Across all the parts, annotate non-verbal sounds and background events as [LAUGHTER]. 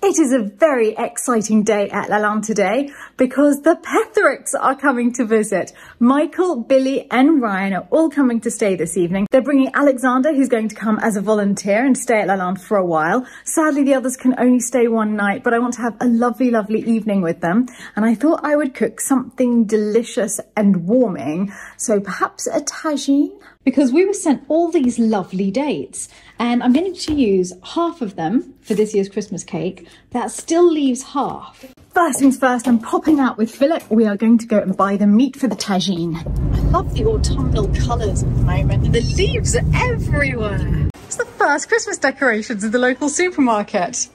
It is a very exciting day at Lalande today because the Pethericks are coming to visit. Michael, Billy and Ryan are all coming to stay this evening. They're bringing Alexander who's going to come as a volunteer and stay at Lalande for a while. Sadly the others can only stay one night but I want to have a lovely lovely evening with them and I thought I would cook something delicious and warming so perhaps a tagine because we were sent all these lovely dates and I'm going to use half of them for this year's Christmas cake. That still leaves half. First things first, I'm popping out with Philip. We are going to go and buy the meat for the tagine. I love the autumnal colours at the moment and the leaves are everywhere. It's the first Christmas decorations in the local supermarket.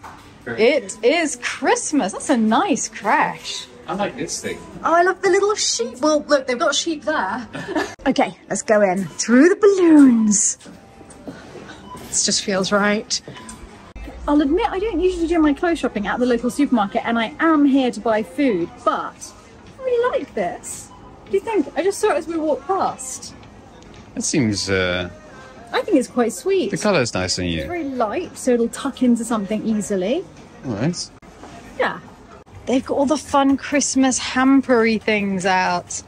It is Christmas. That's a nice crash. I like this thing. Oh, I love the little sheep. Well, look, they've got sheep there. [LAUGHS] okay, let's go in. Through the balloons. This just feels right. I'll admit I don't usually do my clothes shopping at the local supermarket and I am here to buy food, but I really like this. What do you think? I just saw it as we walked past. It seems, uh, I think it's quite sweet. the colour's nice on It's you. very light, so it'll tuck into something easily. Alright. Yeah. They've got all the fun Christmas hampery things out.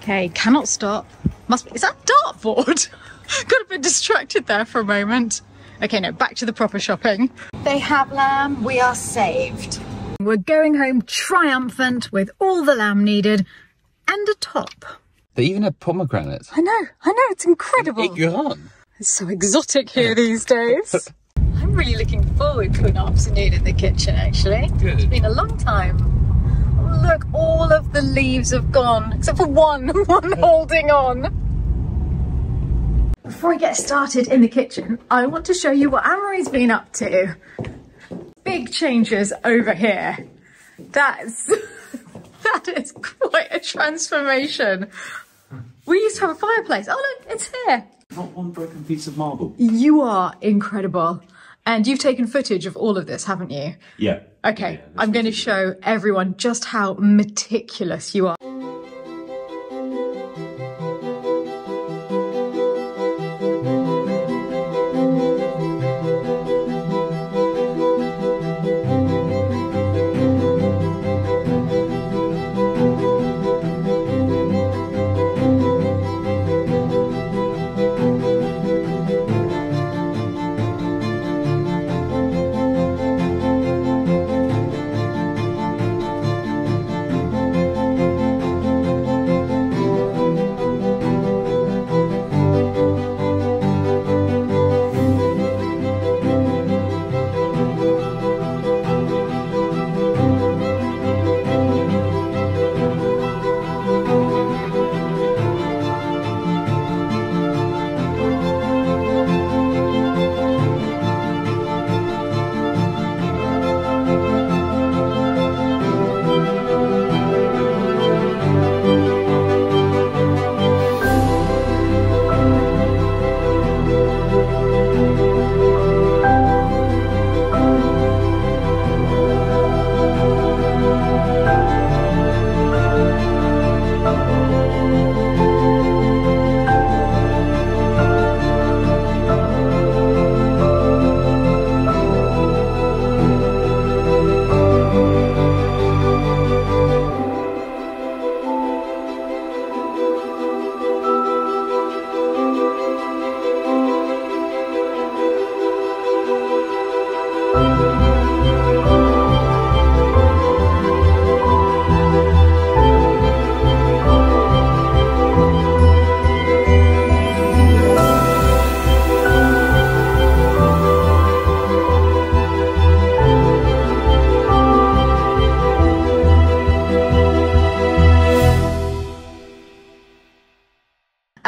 Okay, cannot stop. Must be. Is that dartboard? Could have been distracted there for a moment. Okay, no, back to the proper shopping. They have lamb. We are saved. We're going home triumphant with all the lamb needed and a top. They even have pomegranates. I know, I know, it's incredible. It's so exotic here these days. [LAUGHS] I'm really looking forward to an afternoon in the kitchen, actually. Good. It's been a long time. Look, all of the leaves have gone, except for one, [LAUGHS] one holding on. Before I get started in the kitchen, I want to show you what Amory's been up to. Big changes over here. That's, [LAUGHS] that is quite a transformation. We used to have a fireplace. Oh look, it's here. Not one broken piece of marble. You are incredible. And you've taken footage of all of this, haven't you? Yeah. Okay, Yeah, I'm going to show everyone just how meticulous you are.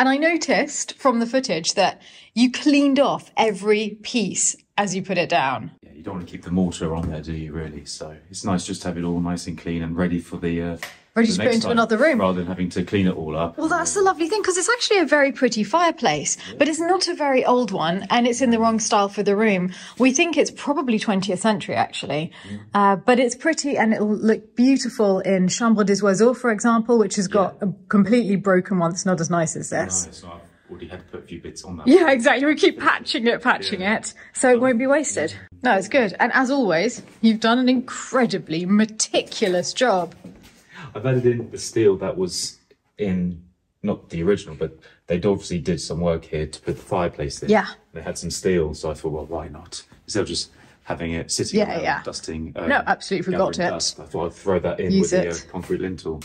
And I noticed from the footage that you cleaned off every piece as you put it down. Yeah, you don't want to keep the mortar on there, do you? Really? So it's nice just to have it all nice and clean and ready for the. Uh, Ready the to put into another room. rather than having to clean it all up. Well, that's the lovely thing because it's actually a very pretty fireplace, but it's not a very old one and it's in the wrong style for the room. We think it's probably 20th century actually, uh, but it's pretty and it'll look beautiful in Chambre des Oiseaux, for example, which has got a completely broken one that's not as nice as this. Already had to put a few bits on that. Yeah, exactly. We keep patching it, patching it, so it won't be wasted. No, it's good. And as always, you've done an incredibly meticulous job. I've added in the steel that was in not the original, but they obviously did some work here to put the fireplace in. Yeah. They had some steel, so I thought, well, why not? Instead of just having it sitting Yeah, around yeah. dusting. Uh, No, absolutely forgot it. Dust, I thought I'd throw that in Use with the uh, concrete lintel.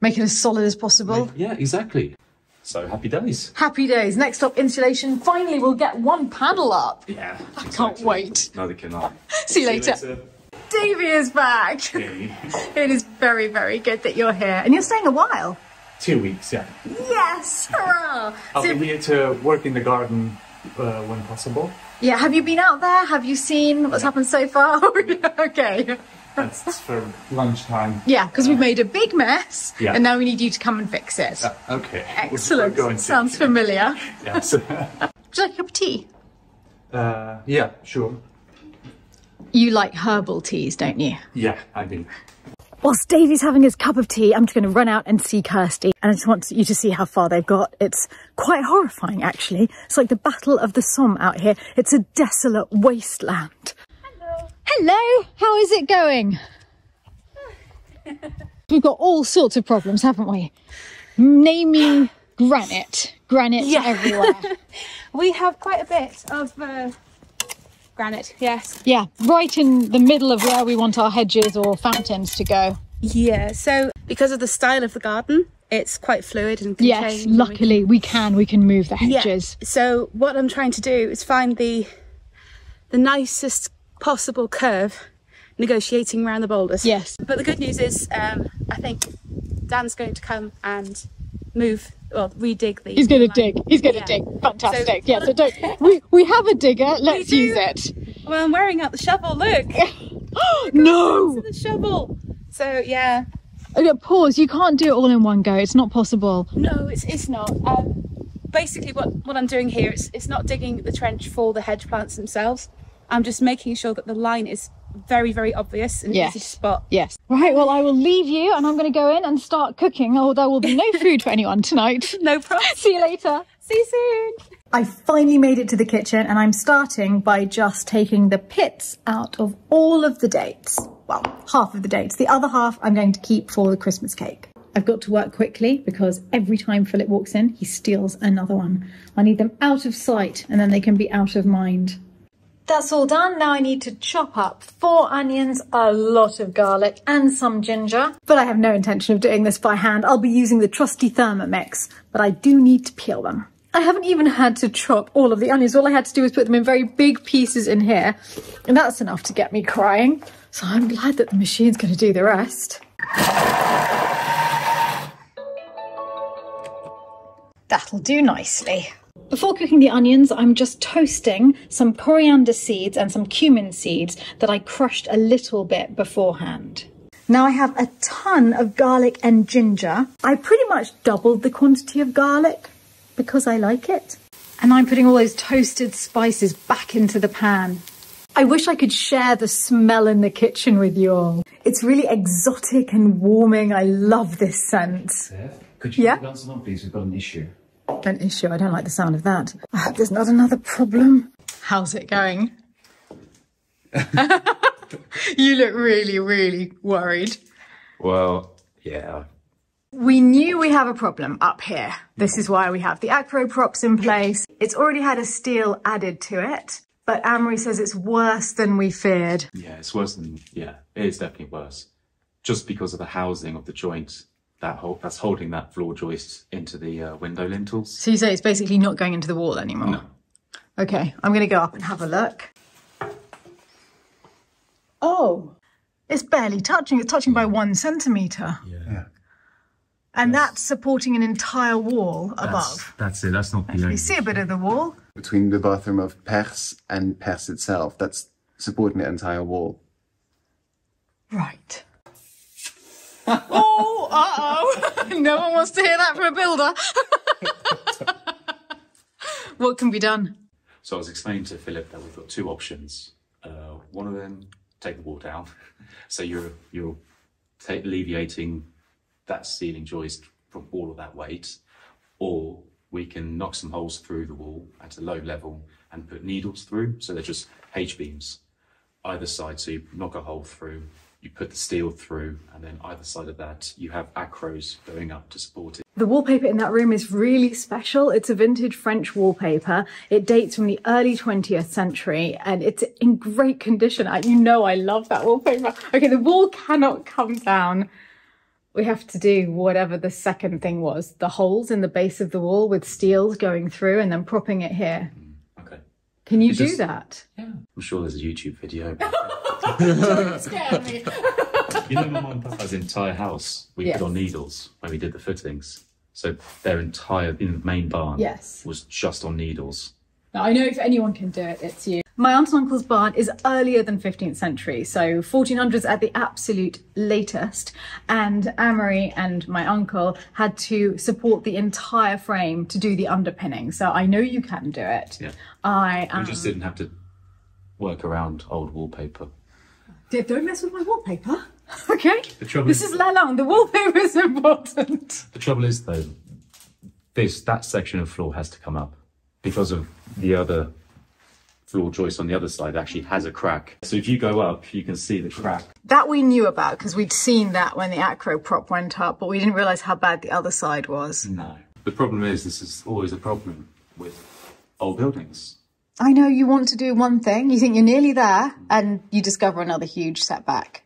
Make it as solid as possible. Yeah, exactly. So happy days. Happy days. Next up, insulation. Finally, we'll get one panel up. Yeah. I can't wait. Neither can I. [LAUGHS] See you later. Davey is back. later. It is very, very good that you're here. And you're staying a while. Two weeks, yeah. Yes! Hurrah! I'll So- be here to work in the garden uh, when possible. yeah, have you been out there? Have you seen what's happened so far? [LAUGHS] [LAUGHS] okay. That's for lunchtime. Yeah, because we've made a big mess Yeah. and now we need you to come and fix it. Okay. Excellent. Going. Sounds familiar. [LAUGHS] Yes. Would you like a cup of tea? uh, yeah, sure. You like herbal teas, don't you? Yeah, I do. Whilst Davey's having his cup of tea, I'm just going to run out and see Kirsty. And I just want you to see how far they've got. It's quite horrifying, actually. It's like the Battle of the Somme out here. It's a desolate wasteland. Hello. Hello. How is it going? [LAUGHS] We've got all sorts of problems, haven't we? Naming granite. Granite Yeah. everywhere. [LAUGHS] We have quite a bit of uh, granite, yes. yeah, right in the middle of where we want our hedges or fountains to go. Yeah, so because of the style of the garden, it's quite fluid and can Yes, and we luckily we can. We can move the can- yeah. hedges. So what I'm trying to do is find the the nicest possible curve, negotiating around the boulders. Yes. But the good news is, um, I think Dan's going to come and move, well, redig the. He's going to dig. He's going to Yeah. dig. Fantastic. So- yeah, so don't. [LAUGHS] We, we have a digger. Let's use it. Well, I'm wearing out the shovel. Look, [LAUGHS] [GASPS] no! the shovel. So yeah, Okay, pause. You can't do it all in one go. It's not possible. No, it's it's not. Um, basically, what what I'm doing here is it's not digging the trench for the hedge plants themselves. I'm just making sure that the line is very very obvious and Yes. easy to spot. Yes. Right, well, I will leave you and I'm going to go in and start cooking, or there will be no [LAUGHS] food for anyone tonight. [LAUGHS] No problem. See you later. See you soon. I finally made it to the kitchen and I'm starting by just taking the pits out of all of the dates. Well, half of the dates. The other half I'm going to keep for the Christmas cake. I've got to work quickly because every time Philip walks in, he steals another one. I need them out of sight and then they can be out of mind. That's all done. Now I need to chop up four onions, a lot of garlic and some ginger. But I have no intention of doing this by hand. I'll be using the trusty Thermomix, but I do need to peel them. I haven't even had to chop all of the onions. All I had to do was put them in very big pieces in here. And that's enough to get me crying. So I'm glad that the machine's going to do the rest. That'll do nicely. Before cooking the onions, I'm just toasting some coriander seeds and some cumin seeds that I crushed a little bit beforehand. Now I have a ton of garlic and ginger. I pretty much doubled the quantity of garlic because I like it. And I'm putting all those toasted spices back into the pan. I wish I could share the smell in the kitchen with you all. It's really exotic and warming. I love this scent. Could you Yeah? put down someone, please? We've got an issue. An issue. I don't like the sound of that. I hope there's not another problem. How's it going? [LAUGHS] you look really, really worried. Well, yeah. We knew we have a problem up here. This is why we have the Acrow props in place. It's already had a steel added to it, but Amory says it's worse than we feared. Yeah, it's worse than yeah. It is definitely worse, just because of the housing of the joint that hold, that's holding that floor joist into the uh, window lintels. So you say it's basically not going into the wall anymore? No. Okay, I'm going to go up and have a look. Oh, it's barely touching. It's touching by one centimetre. Yeah, And that's supporting an entire wall that's, above. that's it. That's not the You only. see a bit of the wall. between the bathroom of Pers and Pers itself. That's supporting the entire wall. Right. Oh, uh oh. [LAUGHS] no one wants to hear that from a builder. [LAUGHS] what can be done? So I was explaining to Philip that we've got two options. Uh, one of them, take the wall [LAUGHS] down. So you're you're alleviating that ceiling joist from all of that weight, or we can knock some holes through the wall at a low level and put needles through. So they're just H beams either side. So you knock a hole through, you put the steel through, and then either side of that, you have Acrows going up to support it. The wallpaper in that room is really special. It's a vintage French wallpaper. It dates from the early 20th century and it's in great condition. You know I love that wallpaper. Okay, the wall cannot come down. We have to do whatever the second thing was. The holes in the base of the wall with steels going through and then propping it here. Okay. Can you It's do just- that? I'm sure there's a YouTube video. [LAUGHS] Scare me. you know, my mum and papa's entire house, we Yes. put on needles when we did the footings. So their entire in the main barn Yes. was just on needles. Now, I know if anyone can do it, it's you. My aunt and uncle's barn is earlier than 15th century, so 1400s at the absolute latest. And Amory and my uncle had to support the entire frame to do the underpinning. So I know you can do it. Yeah. I We am. just didn't have to work around old wallpaper. Yeah, Don't mess with my wallpaper. [LAUGHS] Okay. The trouble This is Lalande. The wallpaper is important. The trouble is though, this that section of floor has to come up because of the other floor joist on the other side actually has a crack. So if you go up, you can see the crack. That we knew about because we'd seen that when the Acrow prop went up, but we didn't realise how bad the other side was. No. The problem is this is always a problem with old buildings. I know you want to do one thing, you think you're nearly there, and you discover another huge setback.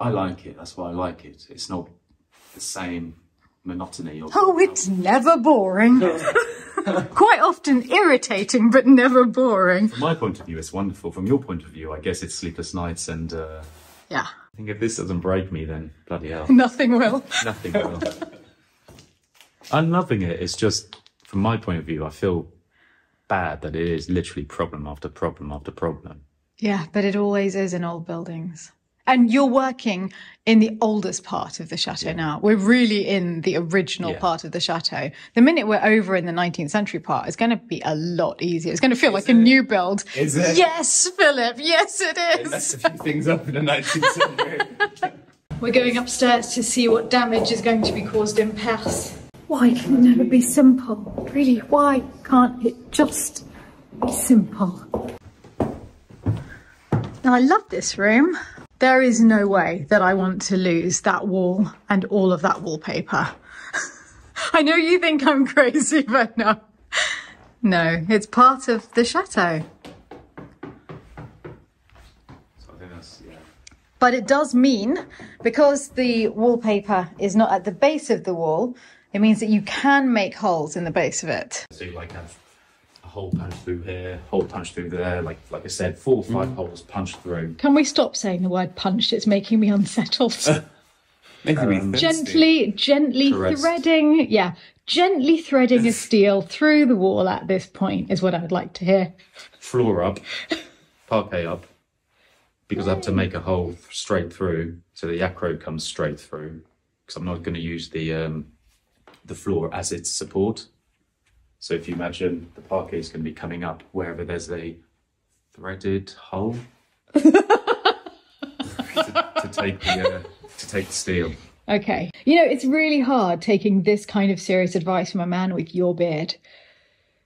I like it. That's why I like it. It's not the same monotony. Of, Oh, it's never boring. [LAUGHS] [LAUGHS] Quite often irritating, but never boring. From my point of view, it's wonderful. From your point of view, I guess it's sleepless nights. And uh, Yeah, I think if this doesn't break me, then bloody hell, nothing will. [LAUGHS] nothing will. I'm loving it. It's just, from my point of view, I feel bad that it is literally problem after problem after problem. Yeah, but it always is in old buildings. And you're working in the oldest part of the chateau now. We're really in the original Yeah. part of the chateau. The minute we're over in the 19th century part, it's going to be a lot easier. It's going to feel like a new build. Is it? Yes, Philip. Yes, it is. Messed a few things up in the 19th century. [LAUGHS] We're going upstairs to see what damage is going to be caused in Pers. Why can it never be simple? Really, why can't it just be simple? Now, I love this room. There is no way that I want to lose that wall and all of that wallpaper. [LAUGHS] I know you think I'm crazy, [LAUGHS] but no. No, it's part of the chateau. So I think that's, yeah. But it does mean, because the wallpaper is not at the base of the wall, it means that you can make holes in the base of it. So you like have hole punched through here, hole punched through there. Like like I said, four or five holes punched through. Can we stop saying the word punched? It's making me unsettled. [LAUGHS] Making me thirsty. gently, gently Caressed. threading, yeah, gently threading a steel through the wall at this point is what I would like to hear. Floor up, [LAUGHS] parquet up, because I have to make a hole straight through, so the Acrow comes straight through. Because I'm not going to use the um, the floor as its support. So if you imagine the parquet is going to be coming up wherever there's a threaded hole to, to take the uh, to take the steel. Okay. You know, it's really hard taking this kind of serious advice from a man with your beard.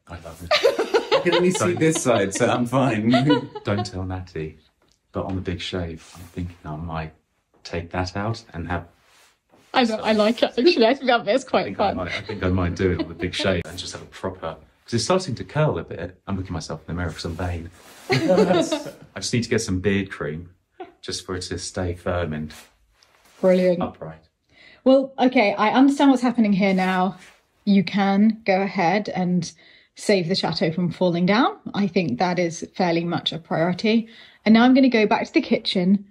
I love it. I can only see this side, so I'm fine. [LAUGHS] Don't tell Natty. But on the big shave, I'm thinking I might take that out and have. I know, I like it actually. I think that bit's I quite think I fun. might. I think I might do it on the big [LAUGHS] shave and just have a proper. Because it's starting to curl a bit. I'm looking myself in the mirror because I'm vain. I just need to get some beard cream, just for it to stay firm and Brilliant. upright. Well, okay, I understand what's happening here now. You can go ahead and save the chateau from falling down. I think that is fairly much a priority. And now I'm going to go back to the kitchen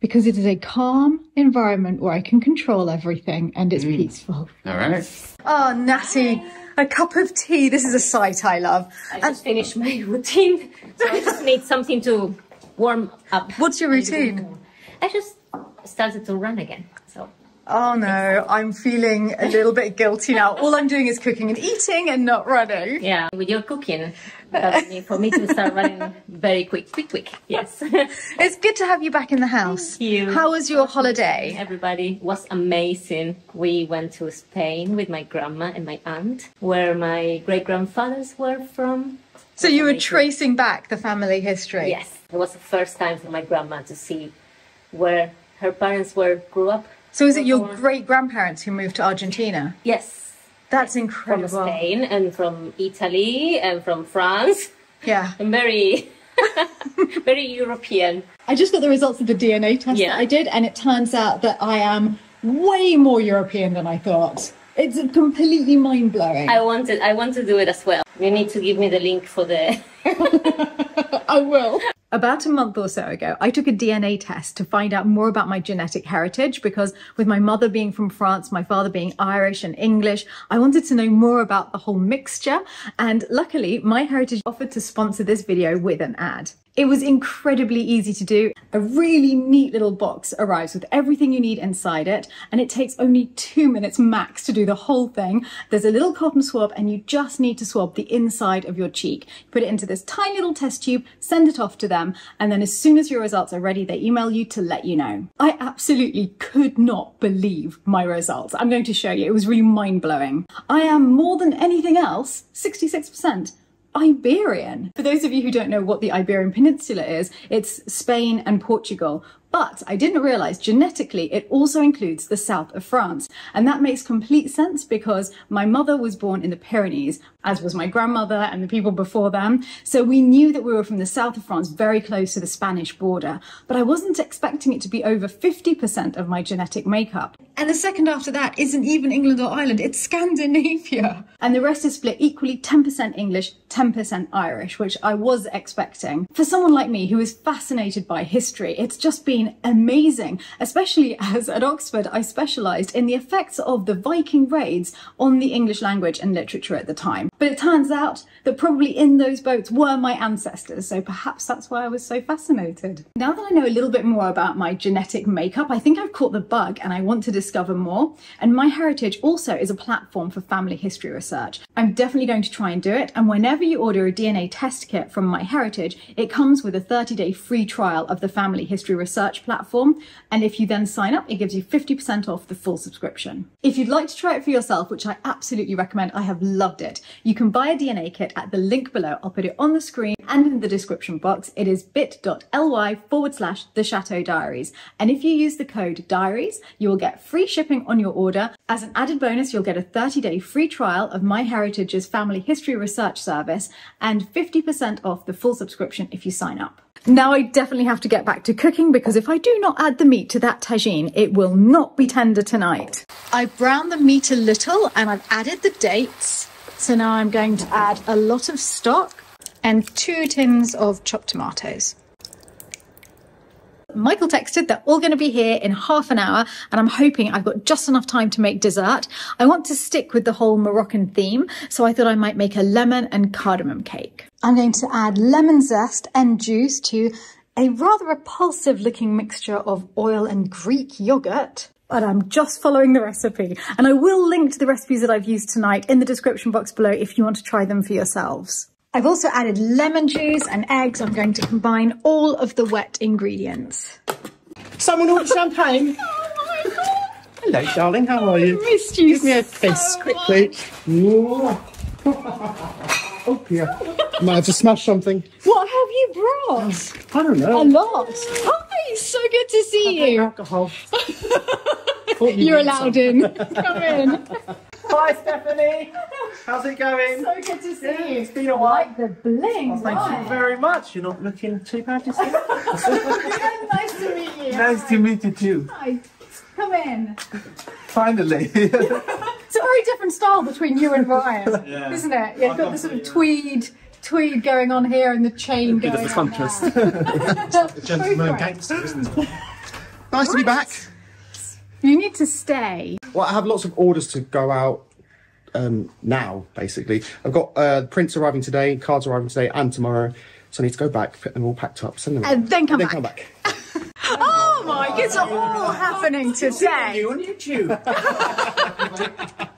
because it is a calm environment where I can control everything and it's mm. peaceful. All right. Oh, Natty, a cup of tea. This is a sight I love. I just finished my routine, so I just need something to warm up. What's your routine? I just started to run again. Oh no, I'm feeling a little bit guilty now. All I'm doing is cooking and eating and not running. Yeah, with your cooking, for me to start running very quick, quick, quick. Yes. [LAUGHS] It's good to have you back in the house. Thank you. How was your holiday? Everybody was amazing. We went to Spain with my grandma and my aunt, where my great grandfathers were from. So you were tracing back the family history. Yes, it was the first time for my grandma to see where her parents were grew up. So is it your great grandparents who moved to Argentina? Yes, That's incredible. from. Spain and from Italy and from France. Yeah. [LAUGHS] And very, [LAUGHS] very European. I just got the results of the DNA test Yeah. that I did, and it turns out that I am way more European than I thought. It's completely mind blowing. I wanted, I want to do it as well. You need to give me the link for the. [LAUGHS] I will. About a month or so ago, I took a DNA test to find out more about my genetic heritage because with my mother being from France, my father being Irish and English, I wanted to know more about the whole mixture. And luckily, MyHeritage offered to sponsor this video with an ad. It was incredibly easy to do. A really neat little box arrives with everything you need inside it, and it takes only two minutes max to do the whole thing. There's a little cotton swab, and you just need to swab the inside of your cheek. Put it into this tiny little test tube, send it off to them, and then as soon as your results are ready, they email you to let you know. I absolutely could not believe my results. I'm going to show you. It was really mind blowing. I am more than anything else, 66%. Iberian. For those of you who don't know what the Iberian Peninsula is, it's Spain and Portugal. But I didn't realize genetically it also includes the south of France. And that makes complete sense because my mother was born in the Pyrenees, as was my grandmother and the people before them. So we knew that we were from the south of France, very close to the Spanish border. But I wasn't expecting it to be over 50% of my genetic makeup. And the second after that isn't even England or Ireland, it's Scandinavia. And the rest is split equally 10% English, 10% Irish, which I was expecting. For someone like me who is fascinated by history, it's just been amazing, especially as at Oxford I specialised in the effects of the Viking raids on the English language and literature at the time. But it turns out that probably in those boats were my ancestors, so perhaps that's why I was so fascinated. Now that I know a little bit more about my genetic makeup, I think I've caught the bug and I want to discover more. And MyHeritage also is a platform for family history research. I'm definitely going to try and do it, and whenever you order a DNA test kit from MyHeritage, it comes with a 30 day free trial of the family history research platform. And if you then sign up, it gives you 50% off the full subscription. If you'd like to try it for yourself, which I absolutely recommend, I have loved it, you can buy a DNA kit at the link below. I'll put it on the screen and in the description box. It is bit.ly forward slash the Chateau Diaries. And if you use the code diaries, you will get free shipping on your order. As an added bonus, you'll get a 30 day free trial of MyHeritage's family history research service and 50% off the full subscription if you sign up. Now I definitely have to get back to cooking because if I do not add the meat to that tagine, it will not be tender tonight. I've browned the meat a little and I've added the dates. So now I'm going to add a lot of stock and two tins of chopped tomatoes. Michael texted they're all going to be here in half an hour and I'm hoping I've got just enough time to make dessert. I want to stick with the whole Moroccan theme, so I thought I might make a lemon and cardamom cake. I'm going to add lemon zest and juice to a rather repulsive looking mixture of oil and Greek yogurt. But I'm just following the recipe and I will link to the recipes that I've used tonight in the description box below if you want to try them for yourselves. I've also added lemon juice and eggs. I'm going to combine all of the wet ingredients. Someone want champagne? [LAUGHS] Oh, Hello, darling. How are you? Missed you Give me a kiss quickly. oh dear. Might have to smash something. What have you brought? I don't know. A lot. Hi, so good to see you. Alcohol. [LAUGHS] You're allowed in. Come in. [LAUGHS] Hi, Stephanie. How's it going? So good to see you. It's been a while. The bling. Thank you very much. You're not looking too bad yourself. nice to meet you. Nice to meet you too. Hi. Come in. Finally. [LAUGHS] [LAUGHS] It's a very different style between you and Ryan, isn't it? Yeah, you've got the sort of uh, tweed, tweed going on here and the chain Bit going of a contrast. Gentleman Very gangster, isn't it? Nice to be back. You need to stay. Well, I have lots of orders to go out um, now, basically. I've got uh, prints arriving today, cards arriving today and tomorrow. So I need to go back, get them all packed up, send them And then come then back. come back. [LAUGHS] Oh my it's all happening today. You on YouTube. [LAUGHS]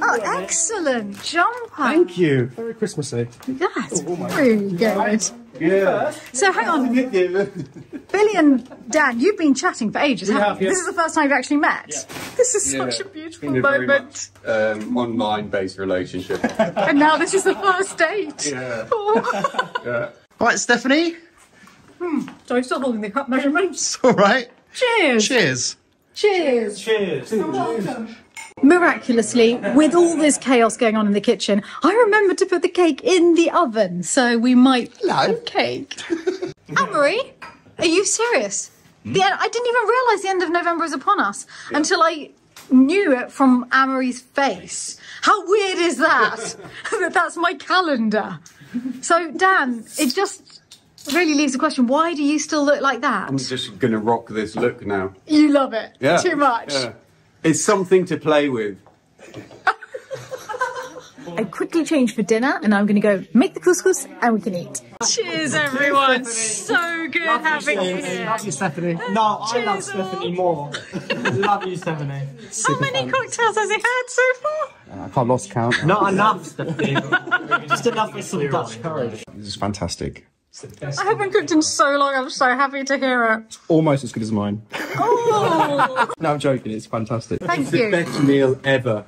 Oh, excellent jumper. Thank you. Very Christmassy. That's very good. Yeah. So hang on, [LAUGHS] Billy and Dan, you've been chatting for ages, we haven't you? This is the first time you've actually met. This is such a beautiful Been a very moment. much um, online-based relationship. [LAUGHS] And now this is the first date. yeah. [LAUGHS] Oh. yeah. All right, Stephanie. So I'm still holding the cup measurements. All right. Cheers. Cheers. Cheers. Cheers. Cheers. Miraculously, with all this chaos going on in the kitchen, I remembered to put the cake in the oven, so we might have cake. [LAUGHS] Anne-Marie, are you serious? Hmm? The I didn't even realise the end of November is upon us until I knew it from Anne-Marie's face. How weird is that? that [LAUGHS] [LAUGHS] that's my calendar. So, Dan, it just really leaves the question: Why do you still look like that? I'm just gonna rock this look now. You love it Yeah. too much. Yeah. It's something to play with. I quickly change for dinner and I'm going to go make the couscous and we can eat. Cheers, everyone. So good having you here. Love you, Stephanie. No, I love Stephanie more. [LAUGHS] love you, Stephanie. How many cocktails has he had so far? Uh, I can't lost count. Not enough, Stephanie. [LAUGHS] Just enough with some Dutch courage. This is fantastic. I haven't cooked in so long. I'm so happy to hear it. It's Almost as good as mine. Oh, [LAUGHS] No, I'm joking. It's fantastic. thank you, Best meal ever,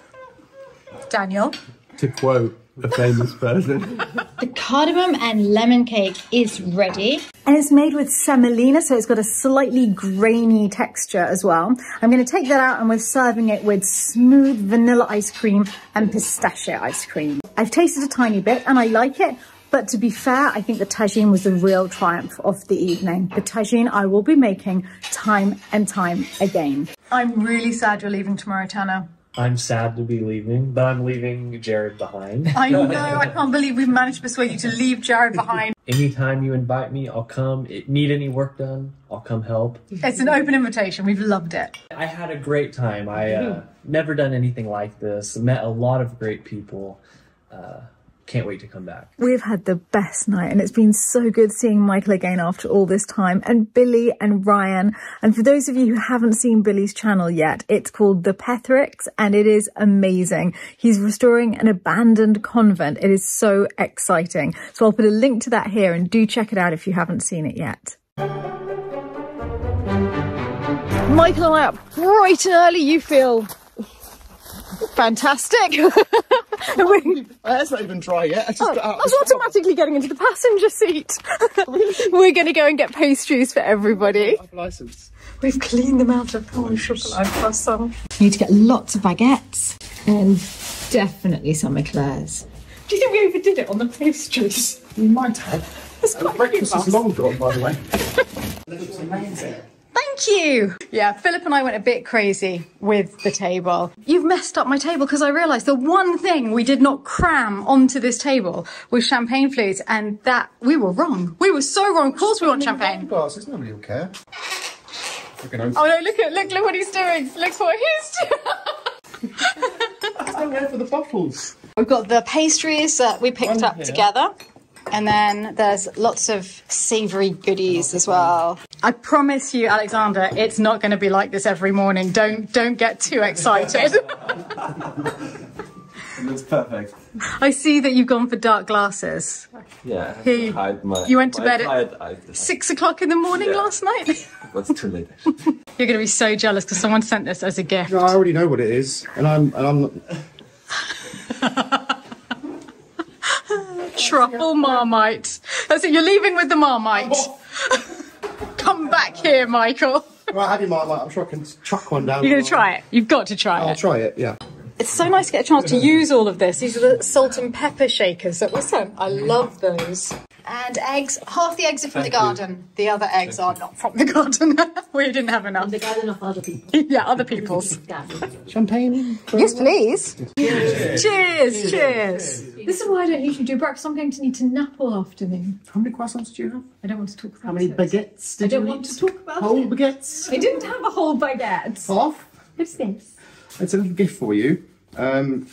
[LAUGHS] Daniel. to quote a famous person. The cardamom and lemon cake is ready. And it's made with semolina, so it's got a slightly grainy texture as well. I'm going to take that out and we're serving it with smooth vanilla ice cream and pistachio ice cream. I've tasted a tiny bit and I like it. But to be fair, I think the tagine was the real triumph of the evening. The tagine I will be making time and time again. I'm really sad you're leaving tomorrow, Tanner. I'm sad to be leaving, but I'm leaving Jared behind. I know, [LAUGHS] I can't believe we've managed to persuade you to leave Jared behind. Anytime you invite me, I'll come. It, need any work done, I'll come help. It's an open invitation. We've loved it. I had a great time. I uh, never done anything like this. Met a lot of great people. Uh, can't wait to come back. We've had the best night and it's been so good seeing Michael again after all this time and Billy and Ryan. And for those of you who haven't seen Billy's channel yet, it's called The Pethericks and it is amazing. He's restoring an abandoned convent. It is so exciting. So I'll put a link to that here and do check it out if you haven't seen it yet. Michael and I up bright and early. You feel fantastic. [LAUGHS] [LAUGHS] We- [LAUGHS] That's not even dry yet. I just Oh, got I out. was automatically getting into the passenger seat. We're going to go and get pastries for everybody. license. We've cleaned them out of corn chocolate croissant. Need to get lots of baguettes and definitely some eclairs. Do you think we overdid it on the pastries? We might have. It's uh, quite Breakfast is long gone, by the way. Thank you. Yeah, Philip and I went a bit crazy with the table. You've messed up my table because I realised the one thing we did not cram onto this table was champagne flutes, and that we were wrong. We were so wrong. Of course, we want champagne. Glasses, nobody will care. Freaking open. Oh no! Look at look! Look what he's doing! Look what he's doing! [LAUGHS] Don't go for the bottles. We've got the pastries that we picked up together. And then there's lots of savoury goodies as well. I promise you, Alexander, it's not going to be like this every morning. Don't don't get too excited. [LAUGHS] That's perfect. I see that you've gone for dark glasses. Yeah. Here you- hide my, you went to my bed at tired eyes. Six o'clock in the morning Yeah. last night. [LAUGHS] It was too late. You're going to be so jealous because someone sent this as a gift. No, I already know what it is, and I'm and I'm not. [LAUGHS] Truffle marmite. That's it. You're leaving with the marmite. Oh. [LAUGHS] Come back here, Michael. Right, have your Marmite, I'm sure I can chuck one down. You're going to try it. You've got to try it. I'll try it. Yeah. It's so nice to get a chance to use all of this. These are the salt and pepper shakers that were sent. I love those. And eggs. Half the eggs are from the garden. The other eggs are not from the garden. [LAUGHS] we didn't have enough. From The garden of other people. [LAUGHS] yeah, other people's. Champagne. Yes, please. Cheers. Cheers. This is why I don't usually do breakfast. I'm going to need to nap all afternoon. How many croissants do you have? I don't want to talk about How many it. baguettes I don't you want eat? to talk about Whole it. baguettes. I didn't have a whole baguette. Half. What's this? It's a little gift for you. Um,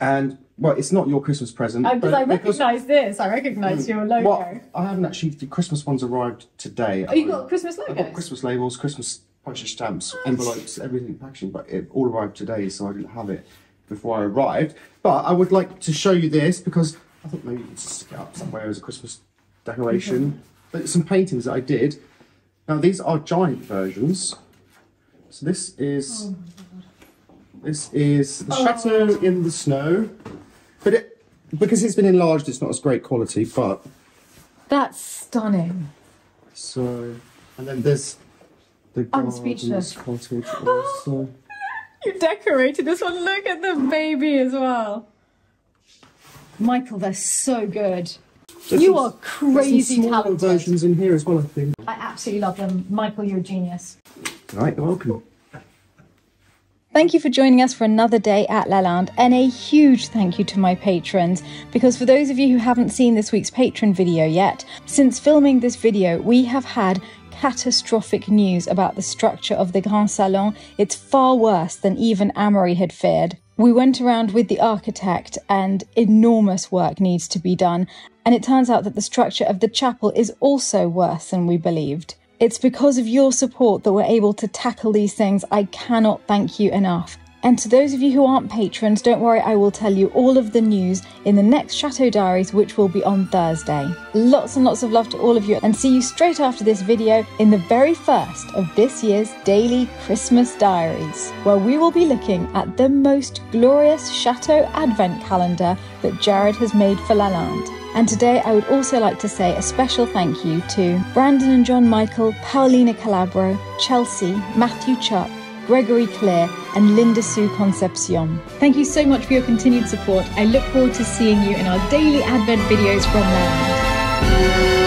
And well, it's not your Christmas present. Because but I recognise this. I recognise your logo. Well, I haven't actually. The Christmas ones arrived today. Oh, you got Christmas I logos? got Christmas labels, Christmas postage stamps, envelopes, everything packaging, but it all arrived today, so I didn't have it before I arrived. But I would like to show you this because I thought maybe it's stick it up somewhere as a Christmas decoration. Mm-hmm. But some paintings that I did. Now these are giant versions. So this is oh this is the oh. chateau in the snow, but it because it's been enlarged, it's not as great quality, but That's stunning. so, and then there's the I'm speechless. cottage [GASPS] also. You decorated this one. Look at the baby as well. Michael, they're so good. There's you some- are crazy some smaller talented. versions in here as well, I think. I absolutely love them. Michael, you're a genius. Right, welcome. Thank you for joining us for another day at Lalande, and a huge thank you to my patrons. Because for those of you who haven't seen this week's patron video yet, since filming this video, we have had catastrophic news about the structure of the Grand Salon. It's far worse than even Amory had feared. We went around with the architect, and enormous work needs to be done. And it turns out that the structure of the chapel is also worse than we believed. It's because of your support that we're able to tackle these things. I cannot thank you enough. And to those of you who aren't patrons, don't worry, I will tell you all of the news in the next Chateau Diaries, which will be on Thursday. Lots and lots of love to all of you, and see you straight after this video in the very first of this year's daily Christmas Diaries, where we will be looking at the most glorious Chateau Advent calendar that Jared has made for Lalande. And today I would also like to say a special thank you to Brandon and John Michael, Paulina Calabro, Chelsea, Matthew Chuck, Gregory Clear, and Linda Sue Concepcion. Thank you so much for your continued support. I look forward to seeing you in our daily Advent videos from Lalande.